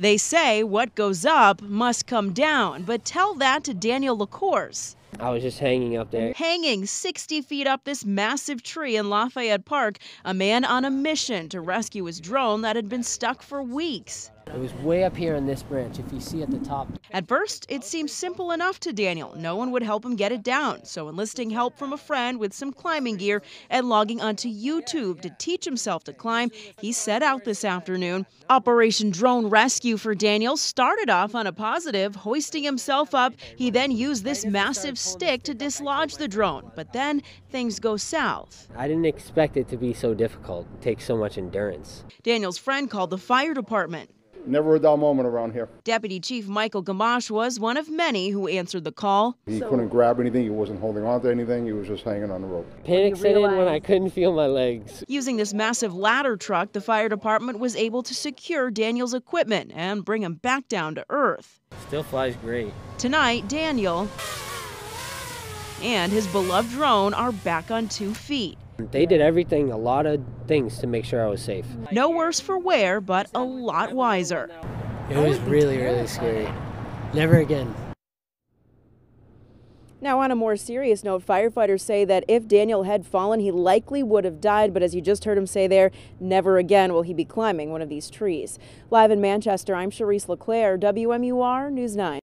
They say what goes up must come down, but tell that to Daniel LaCourse. I was just hanging up there. Hanging 60 feet up this massive tree in Lafayette Park, a man on a mission to rescue his drone that had been stuck for weeks. It was way up here on this branch, if you see at the top. At first, it seemed simple enough to Daniel. No one would help him get it down. So, enlisting help from a friend with some climbing gear and logging onto YouTube to teach himself to climb, he set out this afternoon. Operation Drone Rescue for Daniel started off on a positive, hoisting himself up. He then used this massive stick to dislodge the drone. But then things go south. I didn't expect it to be so difficult, take so much endurance. Daniel's friend called the fire department. Never a dull moment around here. Deputy Chief Michael Gamache was one of many who answered the call. He couldn't grab anything, he wasn't holding on to anything, he was just hanging on the rope. Panic set in when I couldn't feel my legs. Using this massive ladder truck, the fire department was able to secure Daniel's equipment and bring him back down to earth. Still flies great. Tonight, Daniel and his beloved drone are back on two feet. They did everything, a lot of things to make sure I was safe. No worse for wear, but a lot wiser. It was really, really scary. Never again. Now, on a more serious note, firefighters say that if Daniel had fallen, he likely would have died, but as you just heard him say there, never again will he be climbing one of these trees. Live in Manchester, I'm Cherise LeClaire, WMUR News 9.